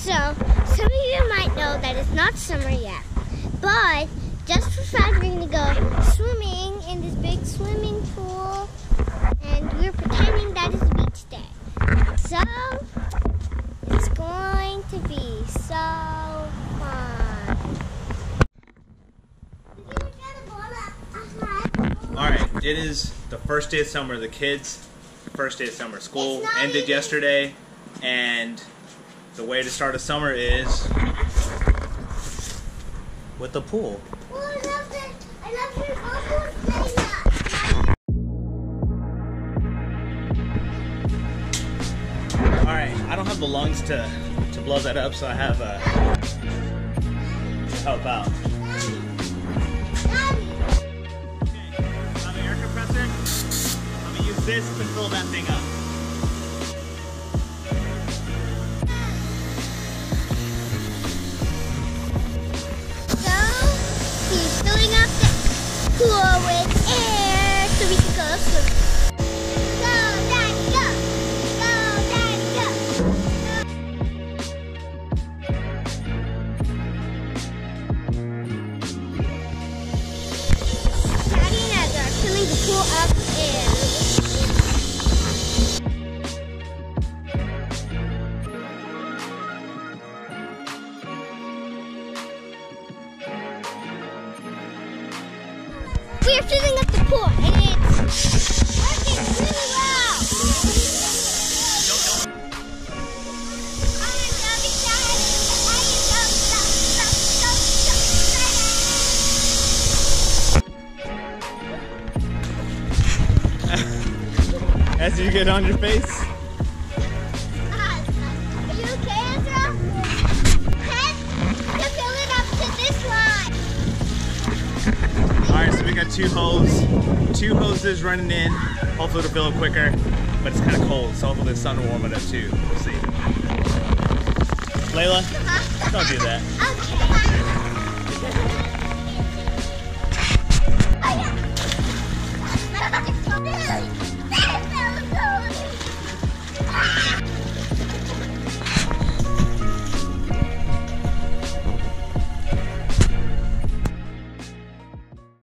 So, some of you might know that it's not summer yet, but just for fun, we're gonna go swimming in this big swimming pool, and we're pretending that it's beach day. So, it's going to be so fun. All right, it is the first day of summer. The kids, first day of summer. School ended yesterday, and the way to start a summer is with the pool. I love that. I love your uncle saying that. All right, I don't have the lungs to to blow that up, so I have uh, to help out. Okay, I have an air compressor. I'm gonna use this to fill that thing up. Up air. We're filling up As you get on your face. Uh, Are you okay, Ezra? Head to fill it up to this line. All right, so we got two hoses, two hoses running in. Hopefully it'll fill up quicker, but it's kind of cold, so hopefully the sun will warm it up too. We'll see. Layla, don't do that. Okay.